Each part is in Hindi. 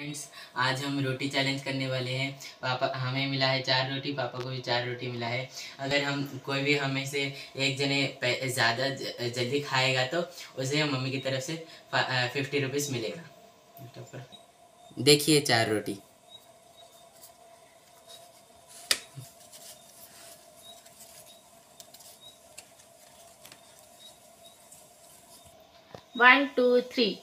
फ्रेंड्स आज हम रोटी चैलेंज करने वाले हैं। पापा, हमें मिला है चार रोटी, पापा को भी चार रोटी मिला है। अगर हम, कोई भी हमें से एक जने ज़्यादा जल्दी खाएगा तो उसे मम्मी की तरफ़ से फिफ्टी रुपीज़ मिलेगा। देखिए चार रोटी। वन टू थ्री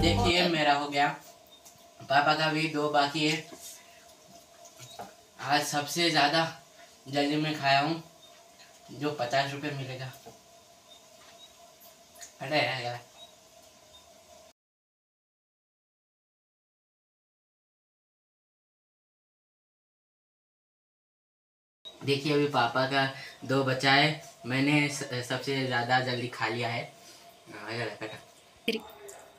देखिए मेरा हो गया। पापा का भी दो बाकी है। आज सबसे ज़्यादा जल्दी में खाया हूँ जो पचास रुपये मिलेगा। अरे यार देखिए अभी पापा का दो बचा है। मैंने सबसे ज़्यादा जल्दी खा लिया है। हाँ,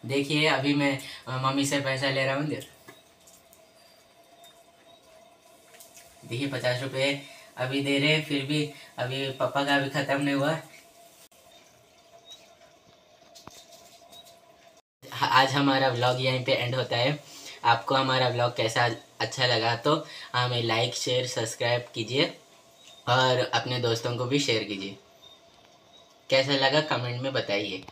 देखिए, अभी मैं मम्मी से पैसा ले रहा हूँ देखिए, पचास रुपये अभी दे रहे फिर भी अभी पापा का अभी ख़त्म नहीं हुआ। आज हमारा ब्लॉग यहीं पे एंड होता है। आपको हमारा ब्लॉग कैसा अच्छा लगा तो हमें लाइक शेयर सब्सक्राइब कीजिए और अपने दोस्तों को भी शेयर कीजिए। कैसा लगा कमेंट में बताइए।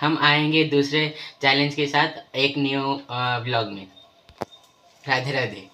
हम आएँगे दूसरे चैलेंज के साथ एक न्यू ब्लॉग में। राधे राधे